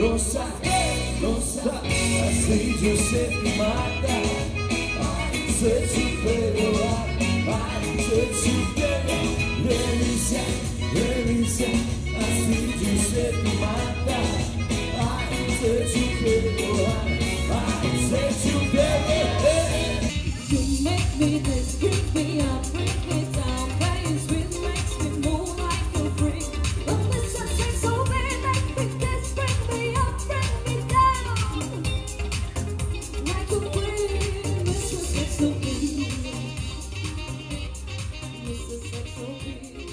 Nossa, nossa, assim você me mata. Você superou, você superou Delícia, delícia, assim você me mata. You make me this comigo sempre sorrir.